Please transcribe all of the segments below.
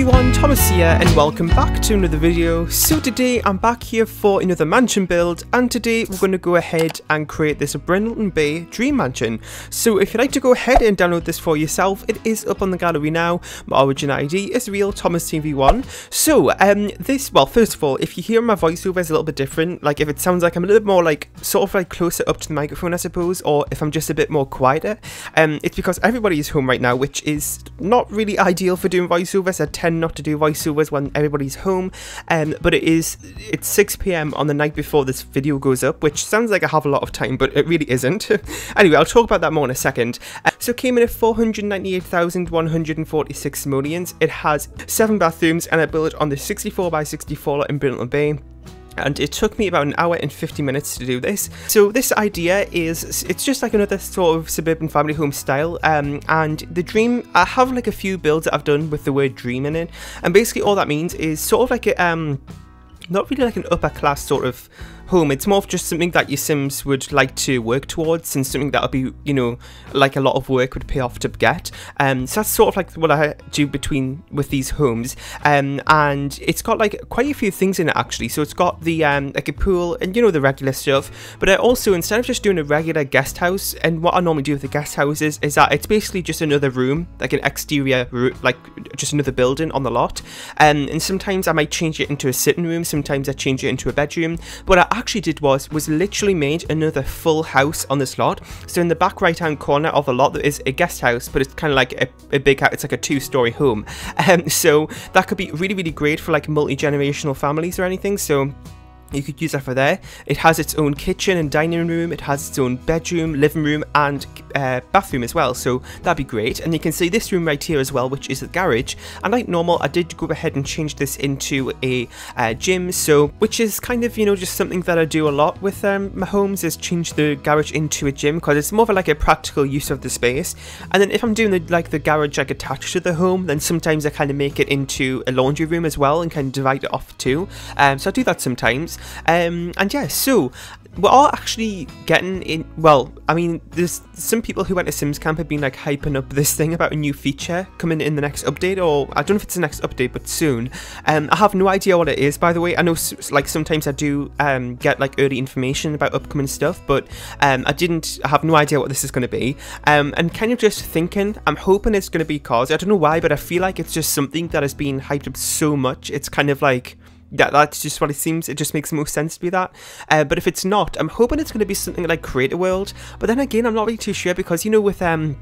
everyone, Thomas here and welcome back to another video. So today I'm back here for another mansion build and today we're going to go ahead and create this Brindleton Bay Dream Mansion. So if you'd like to go ahead and download this for yourself, it is up on the gallery now. My origin ID is real Thomas TV1. So um this, well first of all, if you hear my voiceover is a little bit different, like if it sounds like I'm a little bit more like sort of like closer up to the microphone I suppose, or if I'm just a bit more quieter, um it's because everybody is home right now which is not really ideal for doing voiceovers. I tend not to do voiceovers when everybody's home, um, but it is it's 6 p.m. on the night before this video goes up, which sounds like I have a lot of time, but it really isn't. anyway, I'll talk about that more in a second. Uh, so it came in at 498,146 simoleons. It has seven bathrooms, and I built it on the 64 by 64 lot in Brindleton Bay and it took me about an hour and 50 minutes to do this. So this idea is, it's just like another sort of suburban family home style, um, and the dream, I have like a few builds that I've done with the word dream in it, and basically all that means is sort of like a, um, not really like an upper class sort of home. It's more of just something that your Sims would like to work towards and something that would be, you know, like a lot of work would pay off to get. Um, so that's sort of like what I do between with these homes. Um, and it's got like quite a few things in it actually. So it's got the um, like a pool and you know the regular stuff. But I also instead of just doing a regular guest house, and what I normally do with the guest houses is that it's basically just another room, like an exterior, room, like just another building on the lot. Um, and sometimes I might change it into a sitting room. Sometimes I change it into a bedroom. But I actually did was, was literally made another full house on this lot. So in the back right hand corner of the lot there is a guest house, but it's kind of like a, a big house, it's like a two story home. Um, so that could be really, really great for like multi-generational families or anything. So you could use that for there. It has its own kitchen and dining room, it has its own bedroom, living room and uh, bathroom as well, so that'd be great. And you can see this room right here as well, which is the garage. And like normal, I did go ahead and change this into a uh, gym, so which is kind of, you know, just something that I do a lot with um, my homes is change the garage into a gym because it's more of like a practical use of the space. And then if I'm doing the, like the garage like attached to the home, then sometimes I kind of make it into a laundry room as well and kind of divide it off too. Um, so I do that sometimes. Um, and yeah, so we're all actually getting in. Well, I mean, there's some people who went to Sims Camp have been like hyping up this thing about a new feature coming in the next update, or I don't know if it's the next update, but soon. Um, I have no idea what it is, by the way. I know, like, sometimes I do um, get like early information about upcoming stuff, but um, I didn't I have no idea what this is going to be. Um, and kind of just thinking, I'm hoping it's going to be cause. I don't know why, but I feel like it's just something that has been hyped up so much. It's kind of like yeah, that's just what it seems. It just makes the most sense to be that. Uh, but if it's not, I'm hoping it's going to be something like Create a World. But then again, I'm not really too sure because, you know, with um,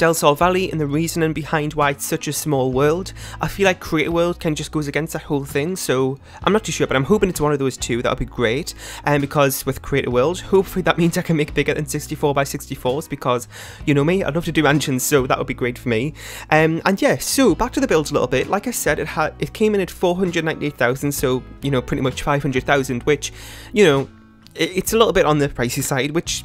Del Sol Valley and the reasoning behind why it's such a small world. I feel like Create a World kind of just goes against that whole thing, so I'm not too sure, but I'm hoping it's one of those two. That would be great. And um, because with Create a World, hopefully that means I can make bigger than 64 by 64s because, you know me, I love to do mansions, so that would be great for me. Um, and yeah, so back to the build a little bit. Like I said, it had it came in at 498,000, so, you know, pretty much 500,000, which, you know, it's a little bit on the pricey side, which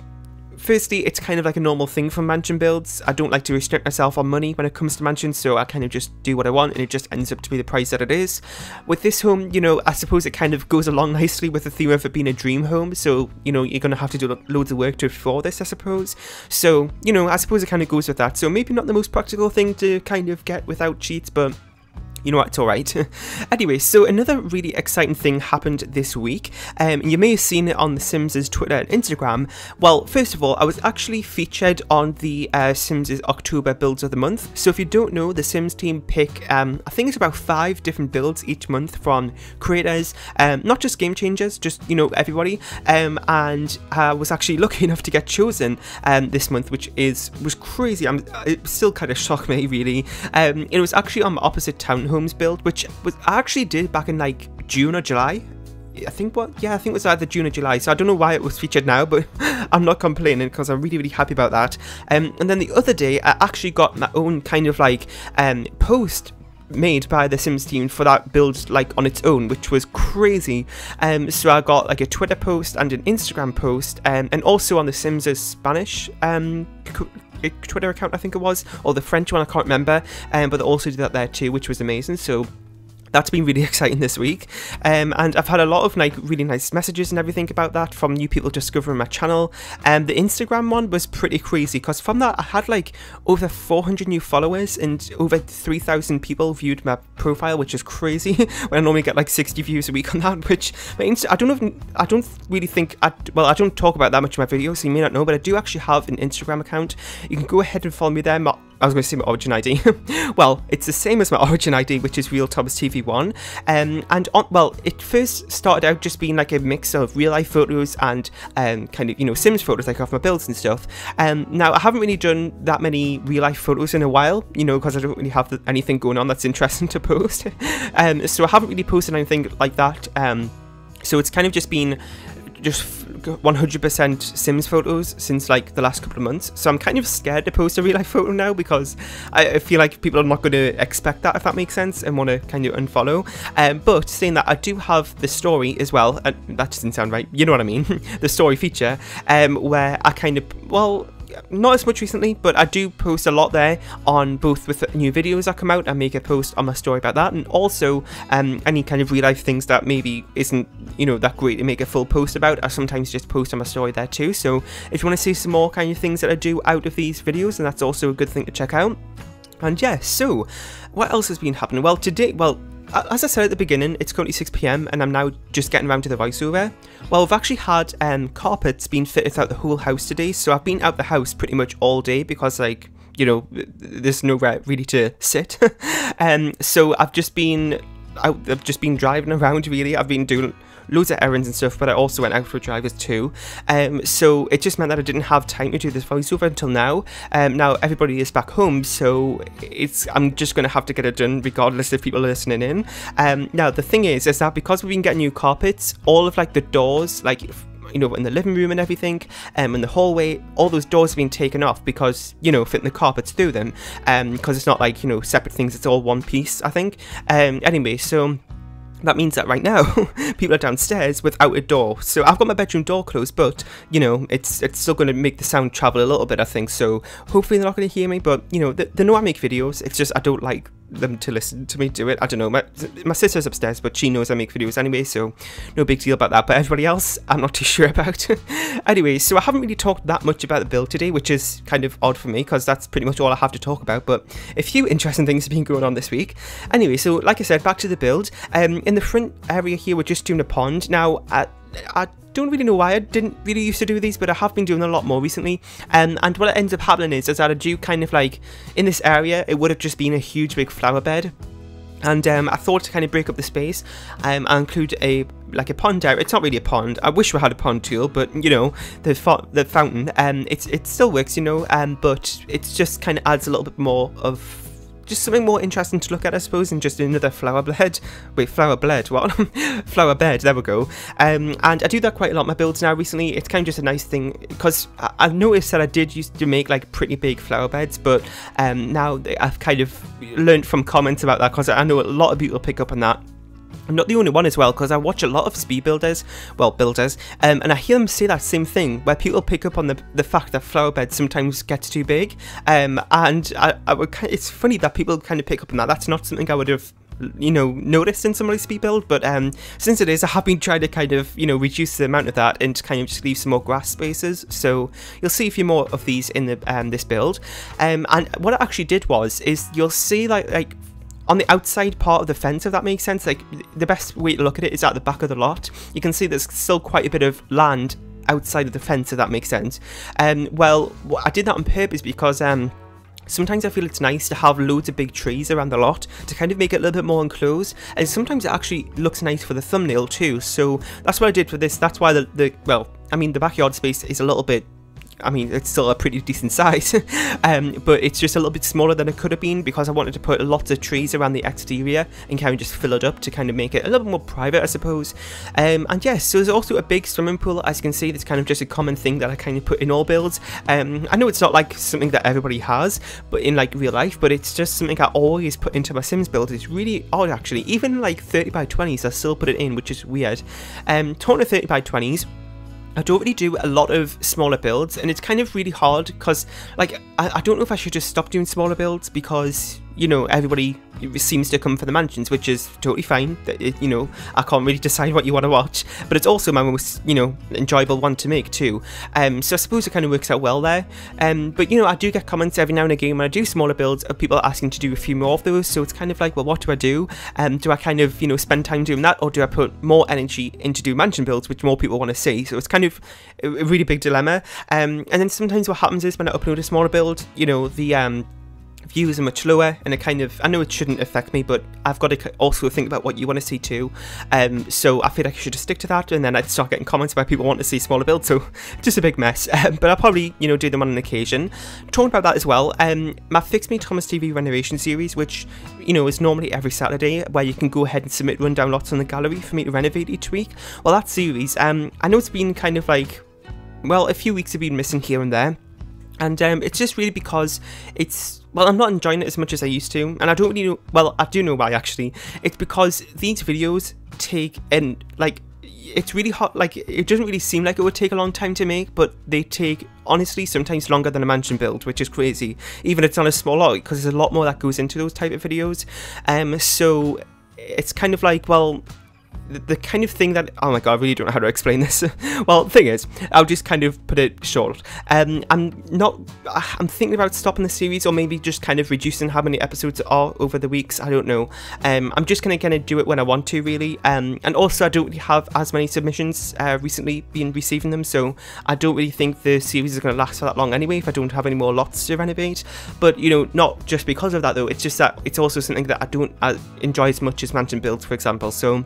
firstly, it's kind of like a normal thing for mansion builds. I don't like to restrict myself on money when it comes to mansions, so I kind of just do what I want and it just ends up to be the price that it is. With this home, you know, I suppose it kind of goes along nicely with the theme of it being a dream home, so, you know, you're going to have to do loads of work to afford this, I suppose. So, you know, I suppose it kind of goes with that. So maybe not the most practical thing to kind of get without cheats, but you know what, it's alright. anyway, so another really exciting thing happened this week. Um, you may have seen it on The Sims' Twitter and Instagram. Well, first of all, I was actually featured on the uh, Sims' October Builds of the Month. So if you don't know, the Sims team pick, um, I think it's about five different builds each month from creators, um, not just game changers, just, you know, everybody. Um, and I was actually lucky enough to get chosen um, this month, which is was crazy. I'm, it still kind of shocked me, really. Um, it was actually on the opposite town Homes build, which was I actually did back in like June or July. I think what yeah I think it was either June or July. So I don't know why it was featured now but I'm not complaining because I'm really really happy about that. Um, and then the other day I actually got my own kind of like um, post made by the Sims team for that build like on its own which was crazy. Um, so I got like a Twitter post and an Instagram post um, and also on the Sims Spanish um, Twitter account, I think it was, or the French one, I can't remember. Um, but they also did that there too, which was amazing. So that's been really exciting this week. Um, and i've had a lot of like really nice messages and everything about that from new people discovering my channel. And um, the instagram one was pretty crazy because from that i had like over 400 new followers and over 3000 people viewed my profile which is crazy when i normally get like 60 views a week on that which i don't know i don't really think I, well i don't talk about that much in my videos so you may not know but i do actually have an instagram account. You can go ahead and follow me there my I was going to say my origin ID. well, it's the same as my origin ID, which is Real Thomas TV1. Um, and on, well, it first started out just being like a mix of real life photos and um, kind of you know Sims photos, like off my builds and stuff. Um, now I haven't really done that many real life photos in a while, you know, because I don't really have anything going on that's interesting to post. um, so I haven't really posted anything like that. Um, so it's kind of just been just 100% Sims photos since like the last couple of months. So I'm kind of scared to post a real life photo now because I, feel like people are not going to expect that if that makes sense and want to kind of unfollow. Um, but saying that, I do have the story as well. And that doesn't sound right. You know what I mean? the story feature um, where I kind of well not as much recently, but I do post a lot there on both with new videos that come out I make a post on my story about that, and also um, any kind of real life things that maybe isn't you know that great to make a full post about. I sometimes just post on my story there too. So if you want to see some more kind of things that I do out of these videos, then that's also a good thing to check out. And yeah, so what else has been happening? Well, today, well, as I said at the beginning, it's currently 6pm and I'm now just getting around to the voiceover. Well, we've actually had um, carpets being fitted throughout the whole house today, so I've been out the house pretty much all day because, like, you know, there's nowhere really to sit. um, so I've just been I've just been driving around really. I've been doing loads of errands and stuff, but I also went out for drivers too. Um, so it just meant that I didn't have time to do this voiceover until now. Um, now everybody is back home, so it's I'm just gonna have to get it done regardless if people are listening in. Um, now the thing is, is that because we've been getting new carpets, all of like the doors, like you know, in the living room and everything, um, in the hallway, all those doors have been taken off because, you know, fitting the carpets through them, um, because it's not like, you know, separate things, it's all one piece, I think. Um, anyway, so that means that right now people are downstairs without a door so i've got my bedroom door closed but you know it's it's still going to make the sound travel a little bit i think so hopefully they're not going to hear me but you know they, they know i make videos it's just i don't like them to listen to me do it. I don't know. My, my sister's upstairs, but she knows I make videos anyway, so no big deal about that. But everybody else, I'm not too sure about. anyway, so I haven't really talked that much about the build today, which is kind of odd for me because that's pretty much all I have to talk about. But a few interesting things have been going on this week. Anyway, so like I said, back to the build. Um, in the front area here, we're just doing a pond. Now, I, I don't really know why I didn't really used to do these, but I have been doing a lot more recently. Um, and what it ends up happening is, is that I do kind of like, in this area, it would have just been a huge big flower bed. And um, I thought to kind of break up the space, um, I include a like a pond area. It's not really a pond. I wish we had a pond tool, but you know the the fountain. Um, it's it still works, you know. Um, but it just kind of adds a little bit more of just something more interesting to look at, I suppose, than just another flower bed. Wait, flower bed, what? flower bed, there we go. Um, and I do that quite a lot in my builds now recently. It's kind of just a nice thing, because I, have noticed that I did used to make like pretty big flower beds, but um, now I've kind of learned from comments about that, because I know a lot of people pick up on that I'm not the only one as well, because I watch a lot of speed builders, well, builders, um, and I hear them say that same thing, where people pick up on the, the fact that flower beds sometimes get too big, um, and I, I would, it's funny that people kind of pick up on that. That's not something I would have you know noticed in somebody's speed build but um since it is i have been trying to kind of you know reduce the amount of that and kind of just leave some more grass spaces so you'll see a few more of these in the um this build um and what i actually did was is you'll see like like on the outside part of the fence, if that makes sense, like the best way to look at it is at the back of the lot. You can see there's still quite a bit of land outside of the fence, if that makes sense. Um, well, I did that on purpose because um, Sometimes I feel it's nice to have loads of big trees around the lot to kind of make it a little bit more enclosed and sometimes it actually looks nice for the thumbnail too so that's what I did for this that's why the, the well I mean the backyard space is a little bit I mean, it's still a pretty decent size, um, but it's just a little bit smaller than it could have been because I wanted to put lots of trees around the exterior and kind of just fill it up to kind of make it a little bit more private, I suppose. Um, and yes, so there's also a big swimming pool, as you can see, that's kind of just a common thing that I kind of put in all builds. Um, I know it's not like something that everybody has, but in like real life, but it's just something I always put into my Sims build. It's really odd actually, even like 30 by 20s, I still put it in, which is weird. Um, talking of 30 by 20s, I don't really do a lot of smaller builds and it's kind of really hard because like I, I don't know if I should just stop doing smaller builds because you know, everybody seems to come for the mansions, which is totally fine. You know, I can't really decide what you want to watch, but it's also my most, you know, enjoyable one to make too. Um, so I suppose it kind of works out well there. Um, but you know, I do get comments every now and again when I do smaller builds of people asking to do a few more of those. So it's kind of like, well, what do I do? Um, do I kind of, you know, spend time doing that, or do I put more energy into do mansion builds, which more people want to see? So it's kind of a really big dilemma. Um, and then sometimes what happens is when I upload a smaller build, you know, the um, views are much lower and it kind of I know it shouldn't affect me but I've got to also think about what you want to see too. Um, so I feel like I should just stick to that and then I'd start getting comments about people want to see smaller builds so just a big mess. Um, but I'll probably you know do them on an occasion. Talking about that as well um, my Fix Me Thomas TV renovation series which you know is normally every Saturday where you can go ahead and submit rundown lots on the gallery for me to renovate each week. Well that series um, I know it's been kind of like well a few weeks have been missing here and there and um, it's just really because it's well i'm not enjoying it as much as i used to and i don't really know well i do know why actually. It's because these videos take and like it's really hot like it doesn't really seem like it would take a long time to make but they take honestly sometimes longer than a mansion build which is crazy. Even if it's on a small lot because there's a lot more that goes into those type of videos. Um so it's kind of like well the, kind of thing that oh my god, I really don't know how to explain this. well, the thing is, I'll just kind of put it short. Um, I'm not. I'm thinking about stopping the series, or maybe just kind of reducing how many episodes are over the weeks. I don't know. Um, I'm just gonna kind of do it when I want to, really. Um, and also I don't really have as many submissions uh, recently been receiving them, so I don't really think the series is gonna last for that long anyway. If I don't have any more lots to renovate, but you know, not just because of that though. It's just that it's also something that I don't uh, enjoy as much as mansion builds, for example. So.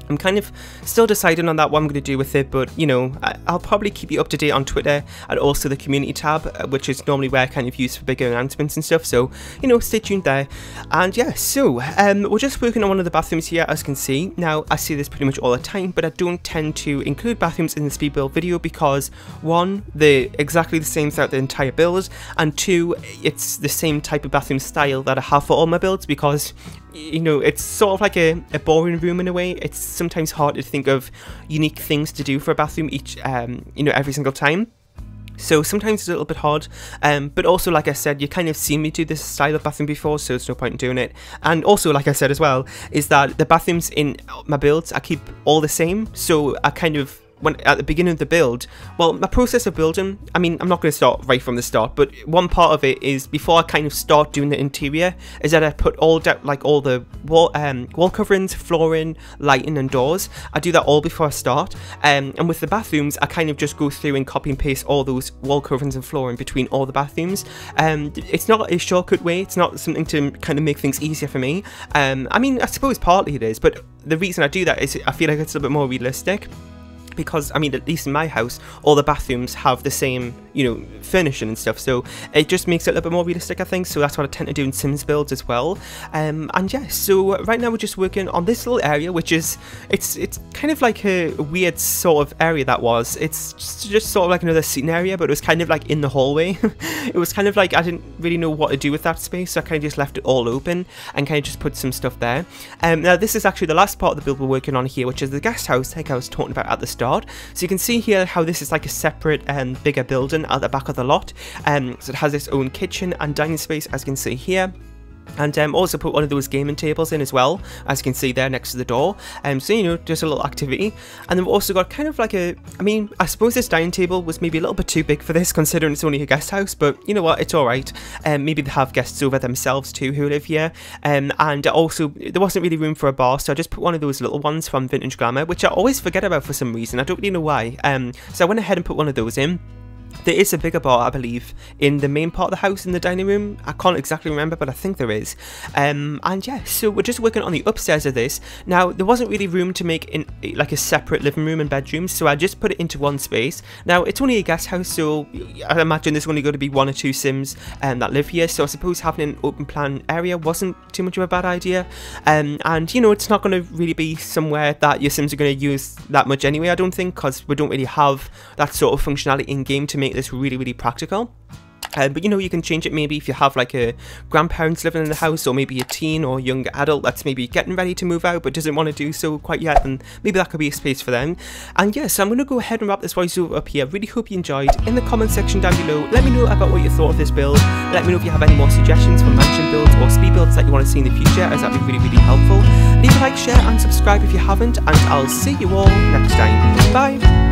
I'm kind of still deciding on that what I'm going to do with it, but you know, I'll probably keep you up to date on Twitter and also the community tab, uh, which is normally where I kind of use for bigger announcements and stuff. So, you know, stay tuned there. And yeah, so um, we're just working on one of the bathrooms here, as you can see. Now, I see this pretty much all the time, but I don't tend to include bathrooms in the speed build video because one, they're exactly the same throughout the entire build, and two, it's the same type of bathroom style that I have for all my builds because you know, it's sort of like a, a boring room in a way. It's sometimes hard to think of unique things to do for a bathroom each, um, you know, every single time. So sometimes it's a little bit hard, um, but also, like I said, you kind of seen me do this style of bathroom before, so it's no point in doing it. And also, like I said as well, is that the bathrooms in my builds, I keep all the same, so I kind of when at the beginning of the build, well, my process of building, I mean, I'm not going to start right from the start, but one part of it is before I kind of start doing the interior, is that I put all like all the wall, um, wall coverings, flooring, lighting, and doors. I do that all before I start. Um, and with the bathrooms, I kind of just go through and copy and paste all those wall coverings and flooring between all the bathrooms. Um, it's not a shortcut way. It's not something to kind of make things easier for me. Um, I mean, I suppose partly it is, but the reason I do that is I feel like it's a little bit more realistic because I mean at least in my house all the bathrooms have the same you know furnishing and stuff. So it just makes it a little bit more realistic I think. So that's what I tend to do in Sims builds as well. Um, and yeah so right now we're just working on this little area which is it's it's kind of like a weird sort of area that was. It's just, just sort of like another seating area but it was kind of like in the hallway. It was kind of like I didn't really know what to do with that space so I kind of just left it all open and kind of just put some stuff there. Um, now this is actually the last part of the build we're working on here which is the guest house like I was talking about at the start. So you can see here how this is like a separate um, bigger building at the back of the lot. Um, so it has its own kitchen and dining space as you can see here. And um, also put one of those gaming tables in as well as you can see there next to the door. Um, so you know just a little activity. And then we've also got kind of like a I mean I suppose this dining table was maybe a little bit too big for this considering it's only a guest house but you know what? It's alright um, maybe they have guests over themselves too who live here. Um, and also there wasn't really room for a bar so I just put one of those little ones from Vintage Glamour which I always forget about for some reason. I don't really know why. Um, so I went ahead and put one of those in there is a bigger bar, I believe, in the main part of the house in the dining room. I can't exactly remember, but I think there is. Um, and yeah, so we're just working on the upstairs of this. Now, there wasn't really room to make in like a separate living room and bedroom, so I just put it into one space. Now, it's only a guest house, so I imagine there's only going to be one or two Sims um, that live here. So I suppose having an open plan area wasn't too much of a bad idea. Um, and you know, it's not going to really be somewhere that your Sims are going to use that much anyway. I don't think, because we don't really have that sort of functionality in game to make this really, really practical. Uh, but you know, you can change it maybe if you have like a grandparents living in the house, or maybe a teen or young adult that's maybe getting ready to move out but doesn't want to do so quite yet, and maybe that could be a space for them. And yeah, so I'm going to go ahead and wrap this voiceover up here. Really hope you enjoyed. In the comment section down below, let me know about what you thought of this build. Let me know if you have any more suggestions for mansion builds or speed builds that you want to see in the future, as that'd be really, really helpful. Leave a like, share, and subscribe if you haven't, and I'll see you all next time. Bye!